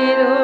Hallelujah.